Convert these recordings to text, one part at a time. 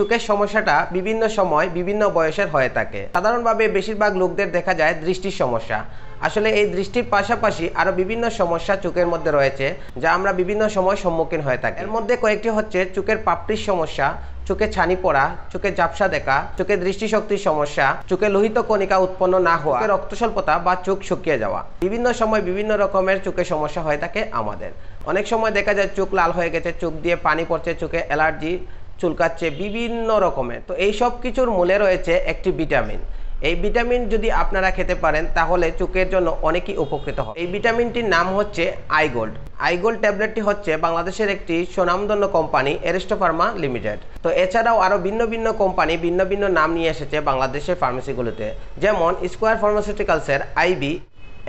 চোখের সমস্যাটা বিভিন্ন সময় বিভিন্ন বয়সের হয়ে থাকে। সাধারণভাবে বেশিরভাগ লোকদের দেখা যায় দৃষ্টির সমস্যা। আসলে এই দৃষ্টির পাশাপাশি আরও বিভিন্ন সমস্যা চোখের মধ্যে রয়েছে, যা আমরা বিভিন্ন সময় সম্মুখীন হয়ে থাকি। এর মধ্যে কয়েকটি হচ্ছে চোখের পাপড়ির সমস্যা, চোখে ছানি পড়া, চোখে ঝাপসা দেখা, চোখে দৃষ্টিশক্তির সমস্যা, চোখে লোহিত কণিকা উৎপন্ন না হওয়া রক্ত স্বল্পতা বা চোখ শুকিয়ে যাওয়া। বিভিন্ন সময় বিভিন্ন রকমের চোখে সমস্যা হয়ে থাকে আমাদের। অনেক সময় দেখা যায় চোখ লাল হয়ে গেছে, চোখ দিয়ে পানি পড়ছে, চোখে অ্যালার্জি চুলকাচ্ছে বিভিন্ন রকমের। তো এই সব কিছুর মূলে রয়েছে একটি ভিটামিন। এই ভিটামিন যদি আপনারা খেতে পারেন, তাহলে চোখের জন্য অনেকই উপকৃত হয় এই ভিটামিনটির নাম হচ্ছে আইগোল্ড। আইগোল্ড ট্যাবলেটটি হচ্ছে বাংলাদেশের একটি সুনামধন্য কোম্পানি এরিস্টো ফার্মা লিমিটেড। তো এছাড়াও আরও ভিন্ন ভিন্ন কোম্পানি, ভিন্ন ভিন্ন নাম নিয়ে এসেছে বাংলাদেশের ফার্মেসিগুলোতে। যেমন স্কোয়ার ফার্মাসিউটিক্যালসের আইবি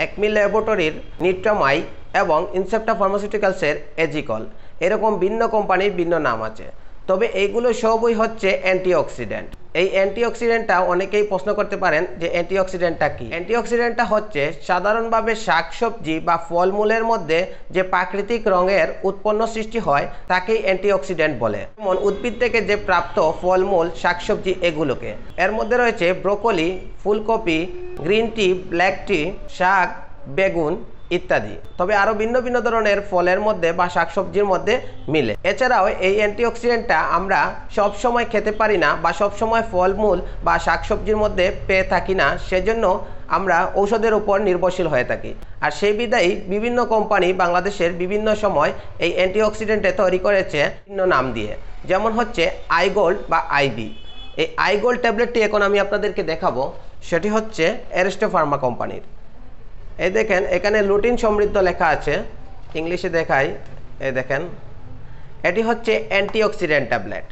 একমি ল্যাবরেটরির নিট্রামাই এবং ইনসেপ্টা ফার্মাসিউটিক্যালসের এজিকল। এরকম ভিন্ন কোম্পানির ভিন্ন নাম আছে। তবে এইগুলো সবই হচ্ছে অ্যান্টিঅক্সিডেন্ট। এই অ্যান্টিঅক্সিডেন্টটা অনেকেই প্রশ্ন করতে পারেন যে অ্যান্টিঅক্সিডেন্টটা কি? অ্যান্টিঅক্সিডেন্টটা হচ্ছে সাধারণভাবে শাকসবজি বা ফলমূলের মধ্যে যে প্রাকৃতিক রঙের উৎপন্ন সৃষ্টি হয়, তাকেই অ্যান্টিঅক্সিডেন্ট বলে। যেমন উদ্ভিদ থেকে যে প্রাপ্ত ফলমূল, শাকসবজি, এগুলোকে। এর মধ্যে রয়েছে ব্রোকলি, ফুলকপি, গ্রিন টি, ব্ল্যাক টি, শাক, বেগুন ইত্যাদি। তবে আরও ভিন্ন ভিন্ন ধরনের ফলের মধ্যে বা শাকসবজির মধ্যে মিলে। এছাড়াও এই অ্যান্টিঅক্সিডেন্টটা আমরা সব সময় খেতে পারি না বা সব সময় ফলমূল বা শাকসবজির মধ্যে পেয়ে থাকি না, সেজন্য আমরা ঔষধের উপর নির্ভরশীল হয়ে থাকি। আর সেই বিদায়ী বিভিন্ন কোম্পানি বাংলাদেশের বিভিন্ন সময় এই অ্যান্টিঅক্সিডেন্টে তৈরি করেছে বিভিন্ন নাম দিয়ে। যেমন হচ্ছে আইগোল্ড বা আইবি। এই আইগোল্ড ট্যাবলেটটি এখন আমি আপনাদেরকে দেখাবো। সেটি হচ্ছে অ্যারেস্টো ফার্মা কোম্পানির। এই দেখেন, এখানে লুটিন সমৃদ্ধ লেখা আছে। ইংলিশে দেখাই, এই দেখেন। এটি হচ্ছে অ্যান্টিঅক্সিডেন্ট ট্যাবলেট।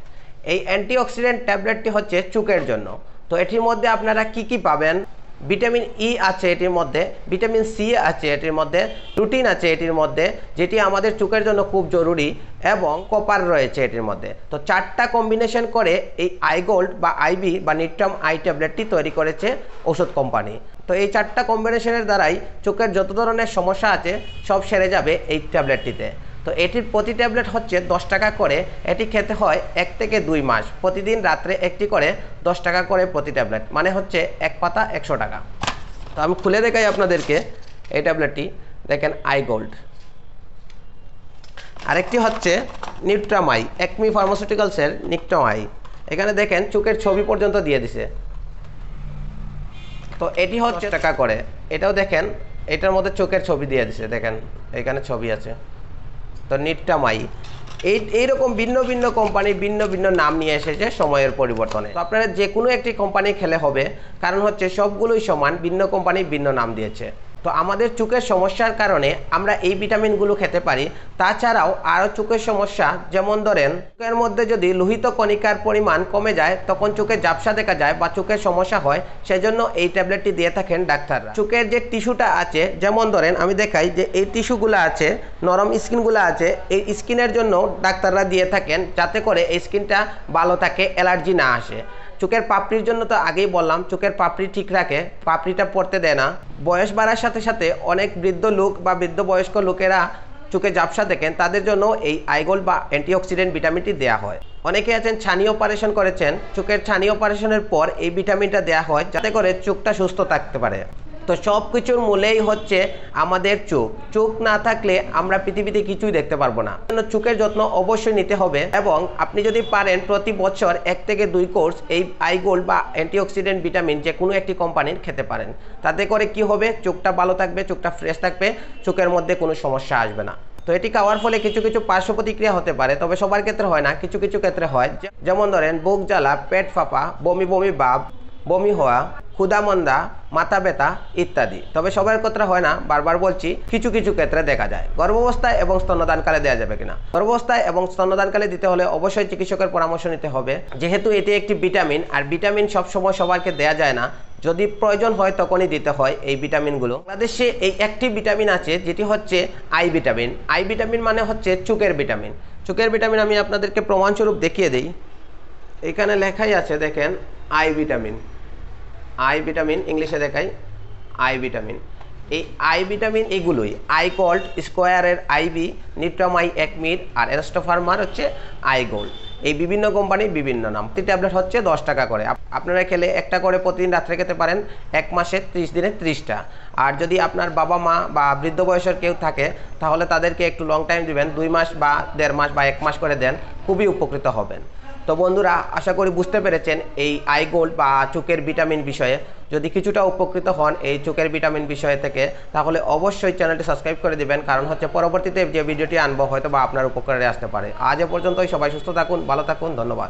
এই অ্যান্টিঅক্সিডেন্ট ট্যাবলেটটি হচ্ছে চুকের জন্য। তো এটির মধ্যে আপনারা কি কি পাবেন? ভিটামিন ই আছে এটির মধ্যে, ভিটামিন সি আছে এটির মধ্যে, রুটিন আছে এটির মধ্যে, যেটি আমাদের চোখের জন্য খুব জরুরি এবং কপার রয়েছে এটির মধ্যে। তো চারটা কম্বিনেশন করে এই আইগোল্ড বা আইবি বা নিট্রাম আই ট্যাবলেটটি তৈরি করেছে ওষুধ কোম্পানি তো এই চারটা কম্বিনেশনের দ্বারাই চোখের যত ধরনের সমস্যা আছে সব সেরে যাবে এই ট্যাবলেটটিতে তো এটির প্রতি ট্যাবলেট হচ্ছে দশ টাকা করে। এটি খেতে হয় এক থেকে দুই মাস। প্রতিদিন রাত্রে একটি করে দশ টাকা করে প্রতি ট্যাবলেট। মানে হচ্ছে এক পাতা একশো টাকা। তো আমি খুলে দেখাই আপনাদেরকে এই ট্যাবলেটটি। দেখেন আই গোল্ড। আরেকটি হচ্ছে নিট্রামাই একমি ফার্মাসিউটিক্যালসের নিট্রামাই এখানে দেখেন চোখের ছবি পর্যন্ত দিয়ে দিছে। তো এটি হচ্ছে টাকা করে। এটাও দেখেন এটার মধ্যে চোখের ছবি দিয়ে দিছে। দেখেন এখানে ছবি আছে। তো নিট্টামাই এই, এইরকম ভিন্ন ভিন্ন কোম্পানি ভিন্ন ভিন্ন নাম নিয়ে এসেছে সময়ের পরিবর্তনে। তো আপনারা যে কোনো একটি কোম্পানি খেলে হবে। কারণ হচ্ছে সবগুলোই সমান, ভিন্ন কোম্পানি ভিন্ন নাম দিয়েছে। তো আমাদের চোখের সমস্যার কারণে আমরা এই ভিটামিনগুলো খেতে পারি। তাছাড়াও আরও চোখের সমস্যা, যেমন ধরেন, চোখের মধ্যে যদি লোহিত কণিকার পরিমাণ কমে যায়, তখন চোখে ঝাপসা দেখা যায় বা চোখের সমস্যা হয়, সেজন্য এই ট্যাবলেটটি দিয়ে থাকেন ডাক্তাররা। চোখের যে টিস্যুটা আছে, যেমন ধরেন, আমি দেখাই যে এই টিস্যুগুলো আছে, নরম স্কিনগুলো আছে, এই স্কিনের জন্য ডাক্তাররা দিয়ে থাকেন যাতে করে এই স্কিনটা ভালো থাকে, অ্যালার্জি না আসে। চোখের পাপড়ির জন্য তো আগেই বললাম, চোখের পাপড়ি ঠিক রাখে, পাপড়িটা পড়তে দেয় না। বয়স বাড়ার সাথে সাথে অনেক বৃদ্ধ লোক বা বৃদ্ধ বয়স্ক লোকেরা চোখে ঝাপসা দেখেন, তাদের জন্য এই আইগোল বা অ্যান্টিঅক্সিডেন্ট ভিটামিনটি দেওয়া হয়। অনেকে আছেন ছানি অপারেশন করেছেন, চোখের ছানি অপারেশনের পর এই ভিটামিনটা দেওয়া হয়, যাতে করে চোখটা সুস্থ থাকতে পারে। তো সব কিছুর মূলেই হচ্ছে আমাদের চোখ। চোখ না থাকলে আমরা পৃথিবীতে কিছুই দেখতে পারব না। চোখের যত্ন অবশ্যই নিতে হবে এবং আপনি যদি পারেন প্রতি বছর এক থেকে দুই কোর্স এই আইগোল্ড বা অ্যান্টিঅক্সিডেন্ট ভিটামিন যে কোনো একটি কোম্পানির খেতে পারেন। তাতে করে কি হবে? চোখটা ভালো থাকবে, চোখটা ফ্রেশ থাকবে, চোখের মধ্যে কোনো সমস্যা আসবে না। তো এটি খাওয়ার ফলে কিছু কিছু পার্শ্ব প্রতিক্রিয়া হতে পারে, তবে সবার ক্ষেত্রে হয় না। কিছু কিছু ক্ষেত্রে হয় যেমন ধরেন, বুক জ্বালা, পেট ফাঁপা, বমি বমি ভাব বমি হওয়া ক্ষুদামন্দা মাথা ব্যথা ইত্যাদি। তবে সবার ক্ষেত্রে হয় না, বারবার বলছি, কিছু কিছু ক্ষেত্রে দেখা যায়। গর্ভাবস্থায় এবং স্তন্যদানকালে দেওয়া যাবে কিনা? গর্ভাবস্থায় এবং স্তন্যদানকালে দিতে হলে অবশ্যই চিকিৎসকের পরামর্শ নিতে হবে। যেহেতু এটি একটি ভিটামিন, আর ভিটামিন সবসময় সবাইকে দেয়া যায় না, যদি প্রয়োজন হয় তখনই দিতে হয় এই ভিটামিনগুলো। বাংলাদেশে এই একটি ভিটামিন আছে, যেটি হচ্ছে আই ভিটামিন। আই ভিটামিন মানে হচ্ছে চোখের ভিটামিন। চোখের ভিটামিন আমি আপনাদেরকে প্রমাণস্বরূপ দেখিয়ে দিই। এখানে লেখাই আছে, দেখেন আই ভিটামিন আই ভিটামিন ইংলিশে দেখাই আই ভিটামিন এই আই ভিটামিন এগুলোই আই গোল্ড স্কোয়ারের আইবি নিট্রামাই একমির আর এরস্টোফার্মার হচ্ছে আই গোল্ড এই বিভিন্ন কোম্পানির বিভিন্ন নাম। প্রতি ট্যাবলেট হচ্ছে দশ টাকা করে। আপনারা খেলে একটা করে প্রতিদিন রাত্রে খেতে পারেন, এক মাসে ত্রিশ দিনে ত্রিশটা। আর যদি আপনার বাবা মা বা বৃদ্ধ বয়সের কেউ থাকে, তাহলে তাদেরকে একটু লং টাইম দিবেন, দুই মাস বা দেড় মাস বা এক মাস করে দেন, খুবই উপকৃত হবেন। তো বন্ধুরা, আশা করি বুঝতে পেরেছেন এই আই গোল্ড বা চোখের ভিটামিন বিষয়ে। যদি কিছুটা উপকৃত হন এই চোখের ভিটামিন বিষয় থেকে, তাহলে অবশ্যই চ্যানেলটি সাবস্ক্রাইব করে দেবেন, কারণ হচ্ছে পরবর্তীতে যে ভিডিওটি আনব হয়তো বা আপনার উপকারে আসতে পারে। আজ এ পর্যন্তই, সবাই সুস্থ থাকুন, ভালো থাকুন, ধন্যবাদ।